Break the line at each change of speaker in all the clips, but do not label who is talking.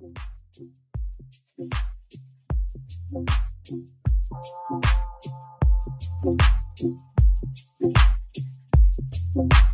Thank you.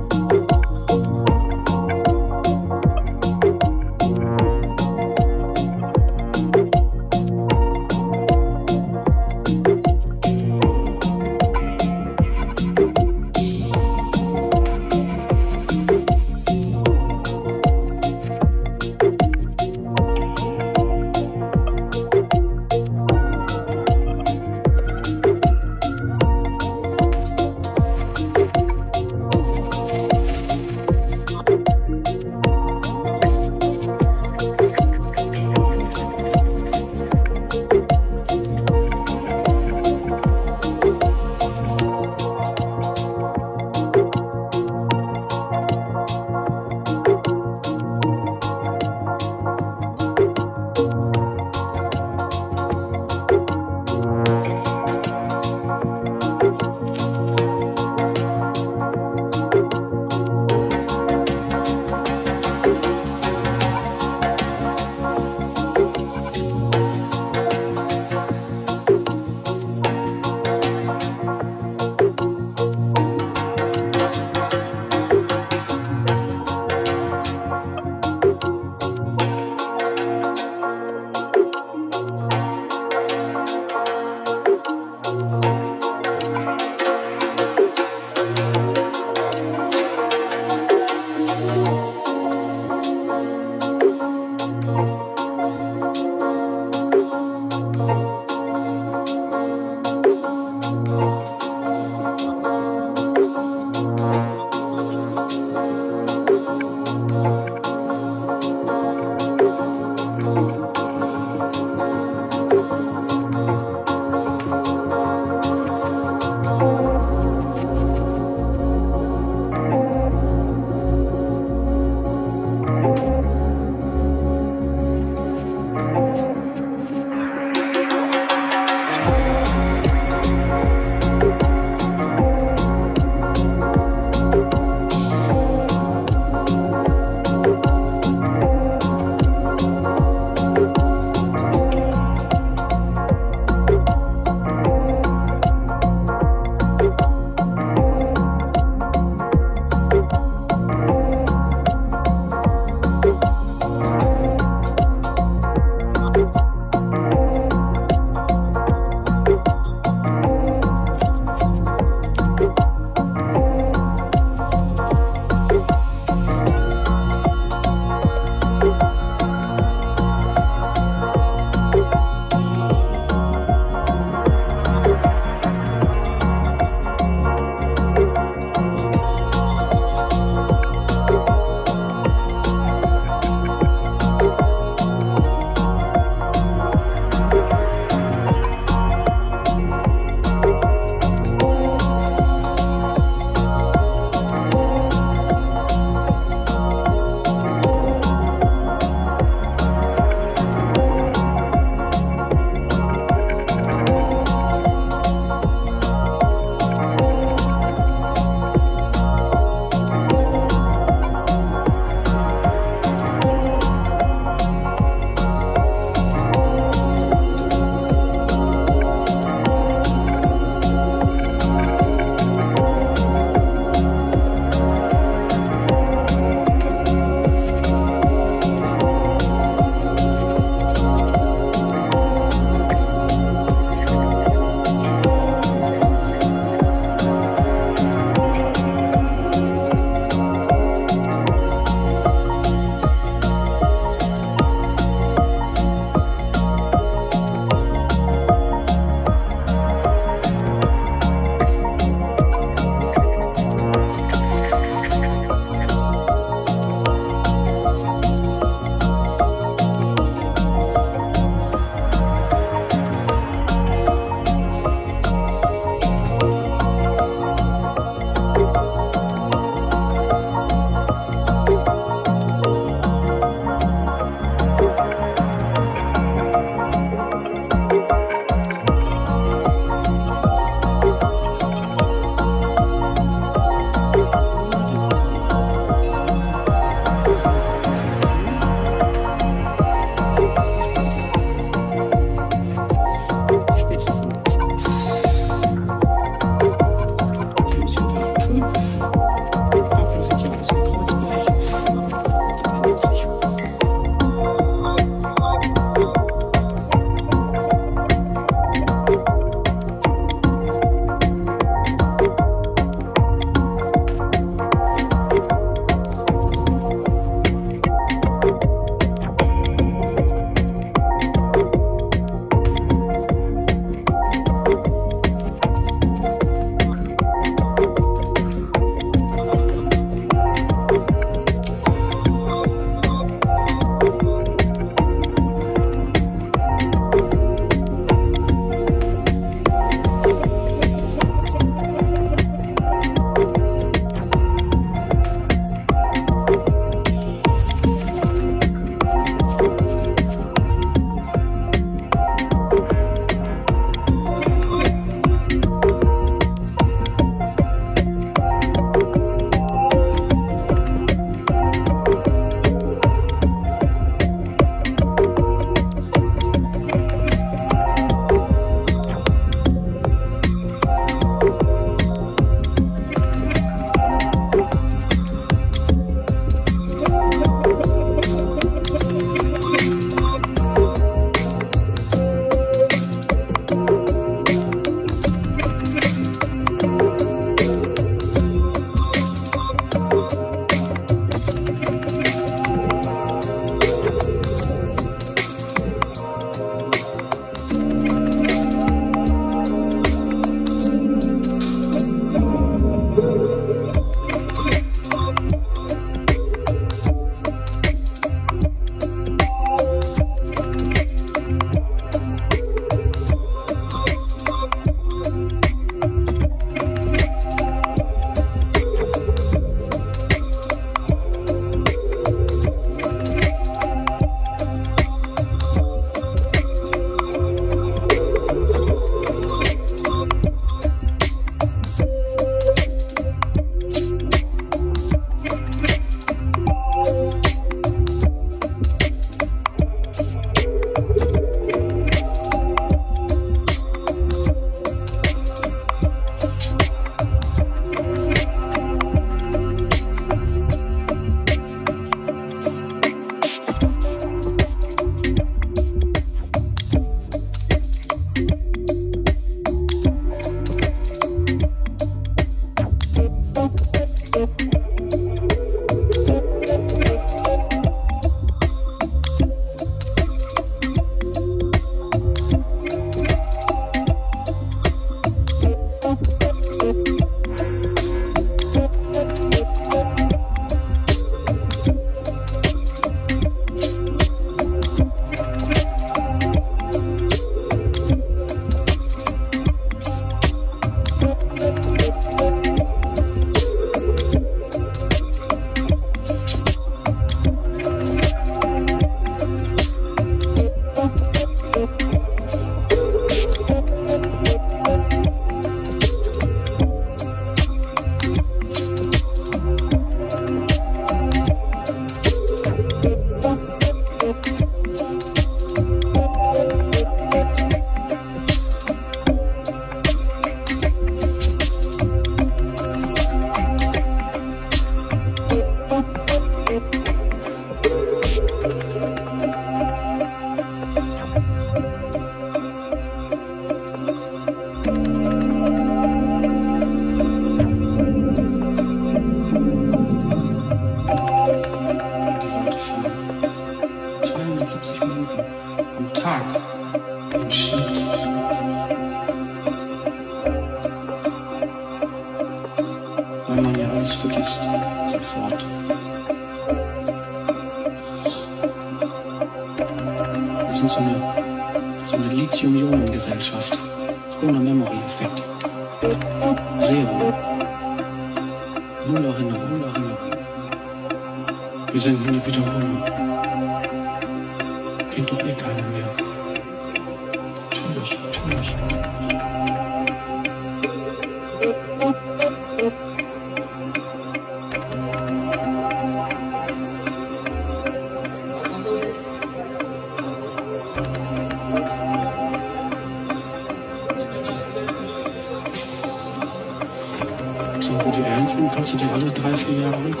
sie dann alle drei, vier Jahre angucken.